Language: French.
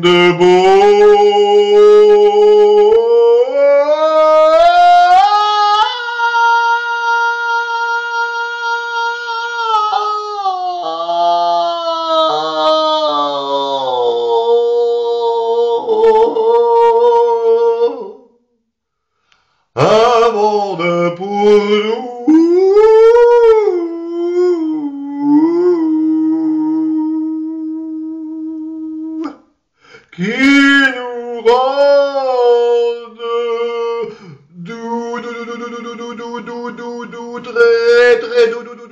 monde beau. Un monde pour nous qui nous rendent doux, très, très doux,